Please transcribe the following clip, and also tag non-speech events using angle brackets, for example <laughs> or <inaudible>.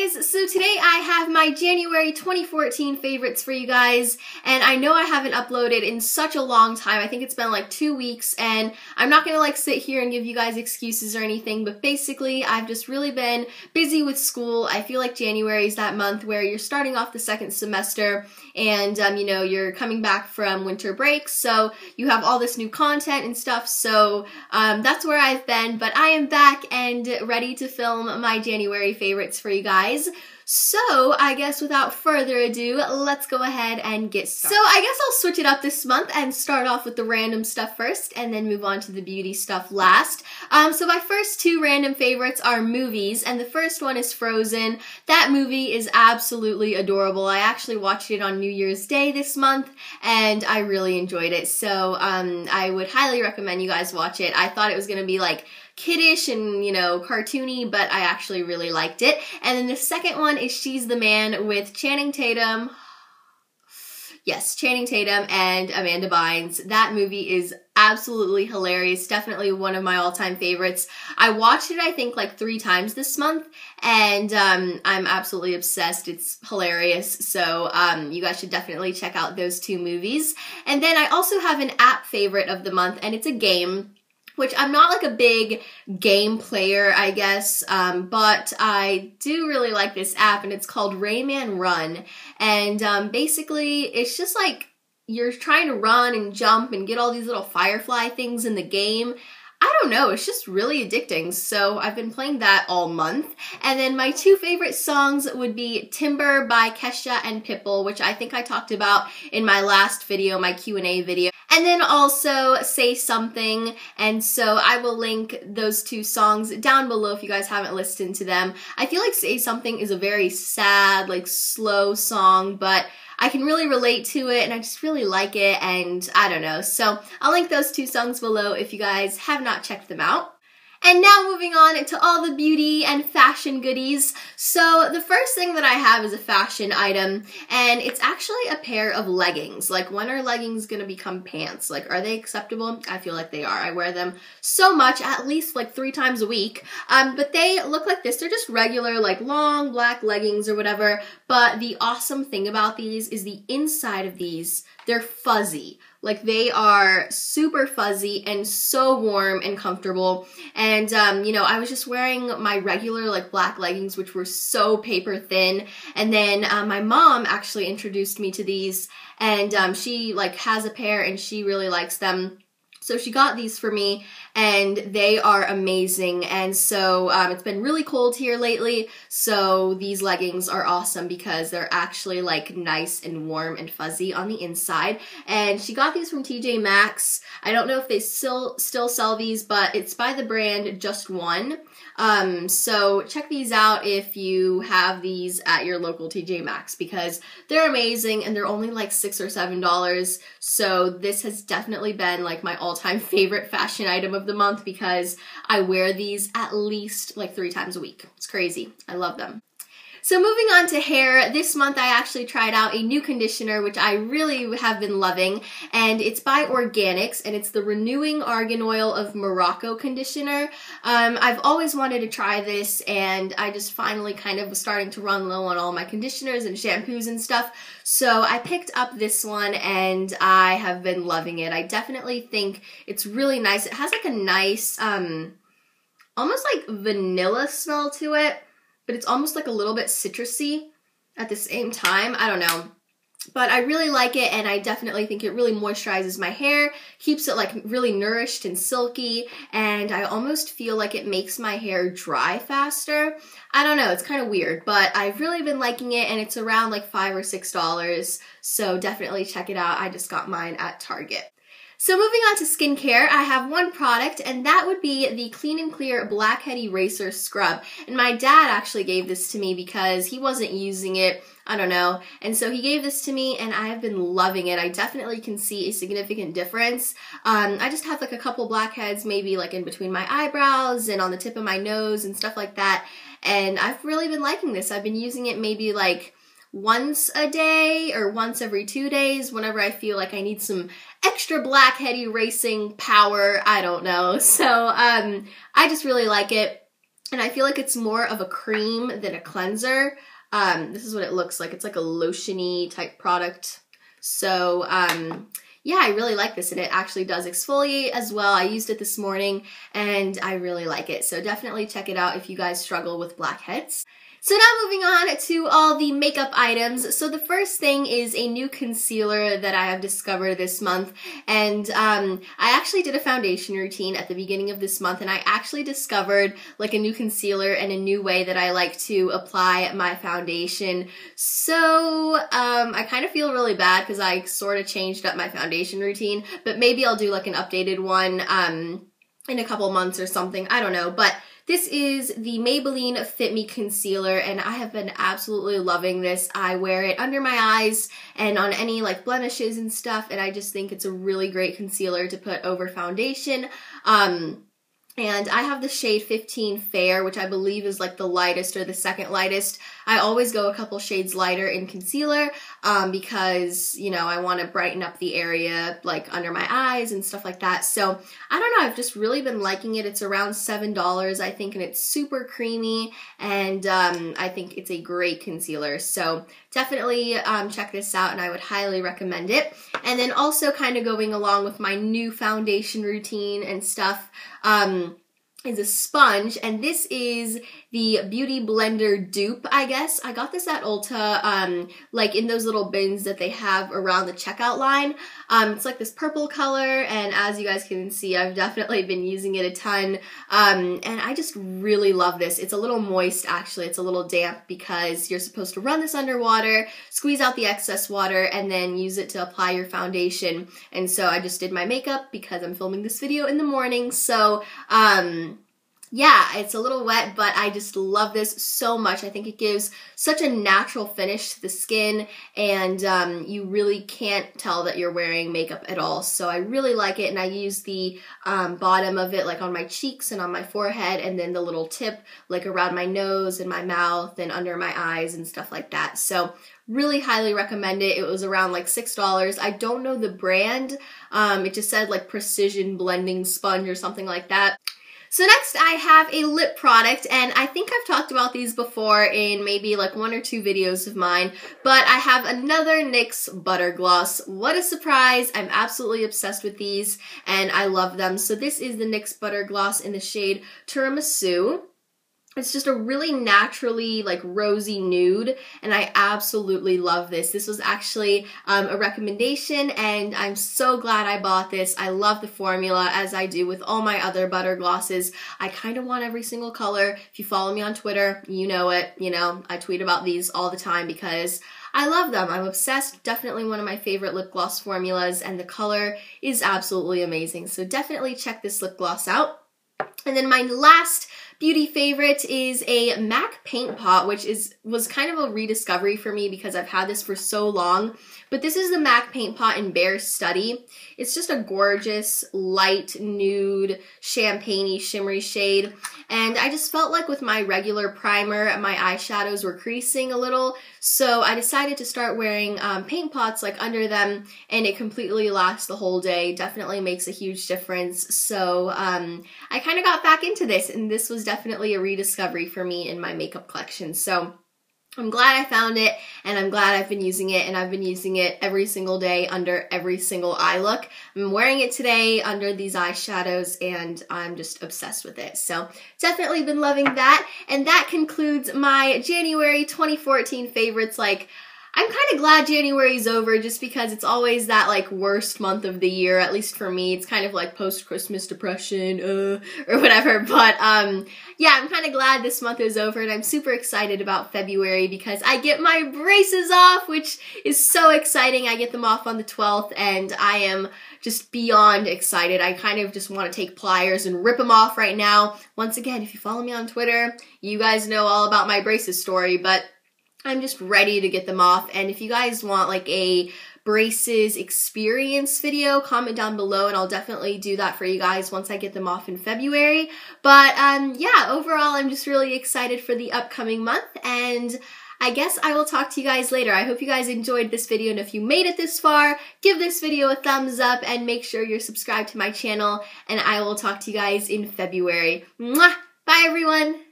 guys! So today I have my January 2014 favorites for you guys, and I know I haven't uploaded in such a long time. I think it's been like two weeks, and I'm not gonna like sit here and give you guys excuses or anything, but basically I've just really been busy with school. I feel like January is that month where you're starting off the second semester, and um, you know, you're coming back from winter break, so you have all this new content and stuff, so um, that's where I've been, but I am back and ready to film my January favorites for you guys guys so I guess without further ado, let's go ahead and get started. So I guess I'll switch it up this month and start off with the random stuff first and then move on to the beauty stuff last. Um, so my first two random favorites are movies and the first one is Frozen. That movie is absolutely adorable. I actually watched it on New Year's Day this month and I really enjoyed it. So um, I would highly recommend you guys watch it. I thought it was going to be like kiddish and, you know, cartoony, but I actually really liked it. And then the second one is She's the Man with Channing Tatum. Yes, Channing Tatum and Amanda Bynes. That movie is absolutely hilarious. Definitely one of my all-time favorites. I watched it, I think, like three times this month, and um, I'm absolutely obsessed. It's hilarious. So um, you guys should definitely check out those two movies. And then I also have an app favorite of the month, and it's a game which I'm not like a big game player, I guess, um, but I do really like this app, and it's called Rayman Run. And um, basically, it's just like you're trying to run and jump and get all these little firefly things in the game. I don't know, it's just really addicting. So I've been playing that all month. And then my two favorite songs would be Timber by Kesha and Pitbull, which I think I talked about in my last video, my Q&A video. And then also Say Something. And so I will link those two songs down below if you guys haven't listened to them. I feel like Say Something is a very sad, like slow song, but I can really relate to it and I just really like it and I don't know. So I'll link those two songs below if you guys have not checked them out. And now moving on to all the beauty and fashion goodies. So the first thing that I have is a fashion item and it's actually a pair of leggings. Like when are leggings gonna become pants? Like are they acceptable? I feel like they are. I wear them so much, at least like three times a week. Um, but they look like this. They're just regular like long black leggings or whatever. But the awesome thing about these is the inside of these, they're fuzzy. Like they are super fuzzy and so warm and comfortable. And, um, you know, I was just wearing my regular like black leggings, which were so paper thin. And then uh, my mom actually introduced me to these and um, she like has a pair and she really likes them. So she got these for me and they are amazing. And so um, it's been really cold here lately. So these leggings are awesome because they're actually like nice and warm and fuzzy on the inside. And she got these from TJ Maxx. I don't know if they still still sell these, but it's by the brand Just One. Um, so check these out if you have these at your local TJ Maxx because they're amazing and they're only like six or seven dollars. So this has definitely been like my all-time favorite fashion item of the month because I wear these at least like three times a week. It's crazy. I love them. So moving on to hair, this month I actually tried out a new conditioner which I really have been loving and it's by Organix and it's the Renewing Argan Oil of Morocco conditioner. Um, I've always wanted to try this and I just finally kind of was starting to run low on all my conditioners and shampoos and stuff. So I picked up this one and I have been loving it. I definitely think it's really nice. It has like a nice, um, almost like vanilla smell to it but it's almost like a little bit citrusy at the same time. I don't know. But I really like it and I definitely think it really moisturizes my hair, keeps it like really nourished and silky, and I almost feel like it makes my hair dry faster. I don't know, it's kind of weird, but I've really been liking it and it's around like five or six dollars, so definitely check it out. I just got mine at Target. So moving on to skincare, I have one product and that would be the Clean and Clear Blackhead Eraser Scrub. And my dad actually gave this to me because he wasn't using it I don't know. And so he gave this to me and I have been loving it. I definitely can see a significant difference. Um, I just have like a couple blackheads maybe like in between my eyebrows and on the tip of my nose and stuff like that. And I've really been liking this. I've been using it maybe like once a day or once every two days whenever I feel like I need some extra blackhead erasing power. I don't know. <laughs> So um, I just really like it. and I feel like it's more of a cream than a cleanser. Um, this is what it looks like. It's like a lotiony type product. So, um, yeah, I really like this and it actually does exfoliate as well. I used it this morning and I really like it. So definitely check it out if you guys struggle with blackheads. So now moving on to all the makeup items. So the first thing is a new concealer that I have discovered this month. And um, I actually did a foundation routine at the beginning of this month and I actually discovered like a new concealer and a new way that I like to apply my foundation. So um, I kind of feel really bad because I sort of changed up my foundation routine, but maybe I'll do like an updated one um, in a couple months or something. I don't know. But this is the Maybelline Fit Me Concealer and I have been absolutely loving this. I wear it under my eyes and on any like blemishes and stuff and I just think it's a really great concealer to put over foundation. Um, and I have the shade 15 Fair, which I believe is like the lightest or the second lightest. I always go a couple shades lighter in concealer um, because, you know, I want to brighten up the area like under my eyes and stuff like that. So I don't know, I've just really been liking it. It's around $7, I think, and it's super creamy and um, I think it's a great concealer. So definitely um, check this out and I would highly recommend it. And then also kind of going along with my new foundation routine and stuff, um, is a sponge and this is the Beauty Blender dupe, I guess. I got this at Ulta, um, like in those little bins that they have around the checkout line. Um, it's like this purple color, and as you guys can see, I've definitely been using it a ton, um, and I just really love this. It's a little moist, actually. It's a little damp because you're supposed to run this underwater, squeeze out the excess water, and then use it to apply your foundation. And so I just did my makeup because I'm filming this video in the morning, so, um, yeah, it's a little wet, but I just love this so much. I think it gives such a natural finish to the skin, and um, you really can't tell that you're wearing makeup at all. So I really like it, and I use the um, bottom of it like on my cheeks and on my forehead, and then the little tip like around my nose and my mouth and under my eyes and stuff like that. So really highly recommend it. It was around like $6. I don't know the brand. Um, it just said like precision blending sponge or something like that. So next I have a lip product and I think I've talked about these before in maybe like one or two videos of mine, but I have another NYX Butter Gloss. What a surprise. I'm absolutely obsessed with these and I love them. So this is the NYX Butter Gloss in the shade Tiramisu. It's just a really naturally like rosy nude and I absolutely love this. This was actually um, a recommendation and I'm so glad I bought this. I love the formula as I do with all my other butter glosses. I kind of want every single color. If you follow me on Twitter, you know it. You know, I tweet about these all the time because I love them. I'm obsessed. Definitely one of my favorite lip gloss formulas and the color is absolutely amazing. So definitely check this lip gloss out. And then my last beauty favorite is a MAC paint pot, which is was kind of a rediscovery for me because I've had this for so long. But this is the MAC paint pot in Bare Study. It's just a gorgeous, light, nude, champagne shimmery shade. And I just felt like with my regular primer, my eyeshadows were creasing a little. So I decided to start wearing um, paint pots like under them and it completely lasts the whole day. Definitely makes a huge difference. So um, I kind of got back into this and this was definitely a rediscovery for me in my makeup collection. So I'm glad I found it and I'm glad I've been using it and I've been using it every single day under every single eye look. I'm wearing it today under these eyeshadows and I'm just obsessed with it. So definitely been loving that. And that concludes my January 2014 favorites like I'm kind of glad January's over just because it's always that like worst month of the year, at least for me. It's kind of like post Christmas depression, uh, or whatever. <laughs> But um, yeah, I'm kind of glad this month is over and I'm super excited about February because I get my braces off, which is so exciting. I get them off on the 12th and I am just beyond excited. I kind of just want to take pliers and rip them off right now. Once again, if you follow me on Twitter, you guys know all about my braces story, but I'm just ready to get them off. And if you guys want like a braces experience video, comment down below and I'll definitely do that for you guys once I get them off in February. But um, yeah, overall, I'm just really excited for the upcoming month and I guess I will talk to you guys later. I hope you guys enjoyed this video and if you made it this far, give this video a thumbs up and make sure you're subscribed to my channel and I will talk to you guys in February. Mwah! Bye everyone!